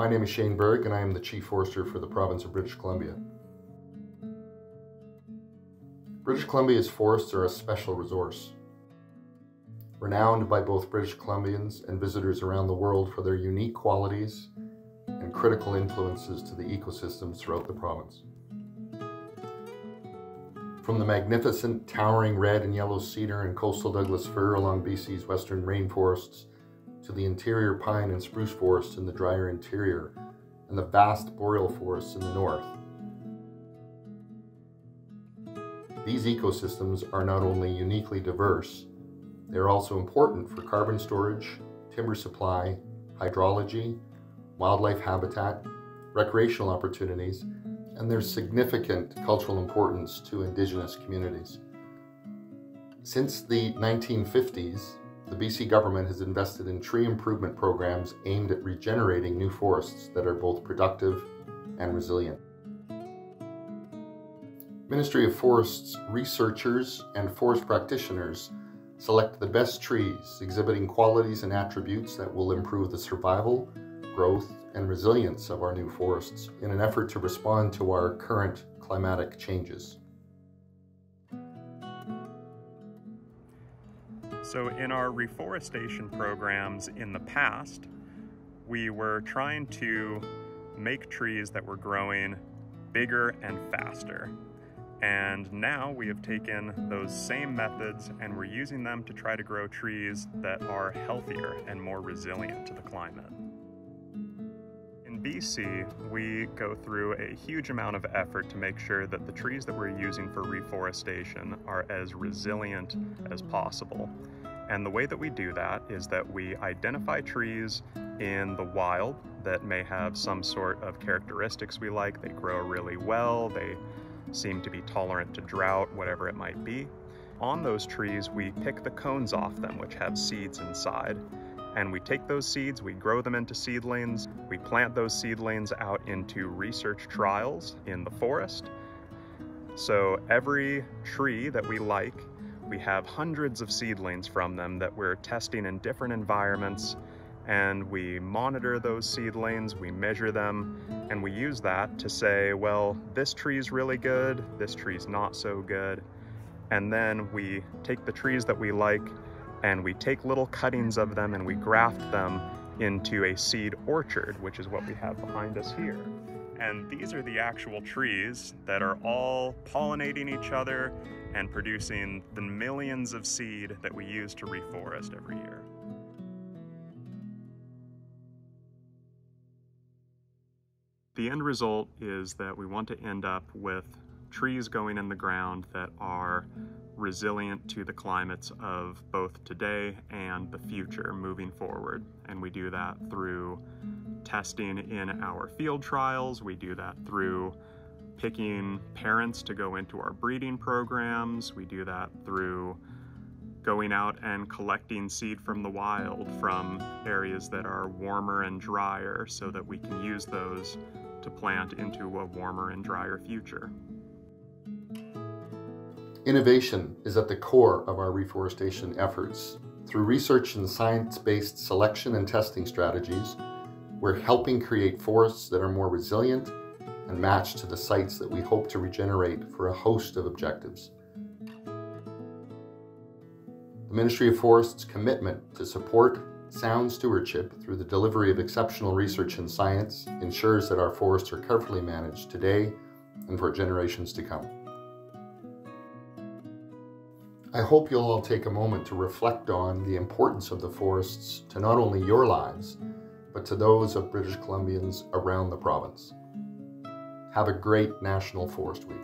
My name is Shane Berg and I am the Chief Forester for the province of British Columbia. British Columbia's forests are a special resource. Renowned by both British Columbians and visitors around the world for their unique qualities and critical influences to the ecosystems throughout the province. From the magnificent towering red and yellow cedar and coastal Douglas fir along BC's western rainforests to the interior pine and spruce forests in the drier interior and the vast boreal forests in the north. These ecosystems are not only uniquely diverse, they are also important for carbon storage, timber supply, hydrology, wildlife habitat, recreational opportunities, and their significant cultural importance to Indigenous communities. Since the 1950s, the BC government has invested in tree improvement programs aimed at regenerating new forests that are both productive and resilient. Ministry of Forests researchers and forest practitioners select the best trees exhibiting qualities and attributes that will improve the survival, growth, and resilience of our new forests in an effort to respond to our current climatic changes. So in our reforestation programs in the past, we were trying to make trees that were growing bigger and faster. And now we have taken those same methods and we're using them to try to grow trees that are healthier and more resilient to the climate. In BC, we go through a huge amount of effort to make sure that the trees that we're using for reforestation are as resilient as possible. And the way that we do that is that we identify trees in the wild that may have some sort of characteristics we like. They grow really well, they seem to be tolerant to drought, whatever it might be. On those trees, we pick the cones off them, which have seeds inside. And we take those seeds, we grow them into seedlings, we plant those seedlings out into research trials in the forest. So every tree that we like we have hundreds of seedlings from them that we're testing in different environments and we monitor those seedlings, we measure them, and we use that to say, well, this tree's really good, this tree's not so good. And then we take the trees that we like and we take little cuttings of them and we graft them into a seed orchard, which is what we have behind us here. And these are the actual trees that are all pollinating each other and producing the millions of seed that we use to reforest every year. The end result is that we want to end up with trees going in the ground that are resilient to the climates of both today and the future moving forward. And we do that through testing in our field trials. We do that through picking parents to go into our breeding programs. We do that through going out and collecting seed from the wild from areas that are warmer and drier so that we can use those to plant into a warmer and drier future. Innovation is at the core of our reforestation efforts. Through research and science-based selection and testing strategies, we're helping create forests that are more resilient and matched to the sites that we hope to regenerate for a host of objectives. The Ministry of Forest's commitment to support sound stewardship through the delivery of exceptional research and science ensures that our forests are carefully managed today and for generations to come. I hope you'll all take a moment to reflect on the importance of the forests to not only your lives, but to those of British Columbians around the province. Have a great National Forest Week.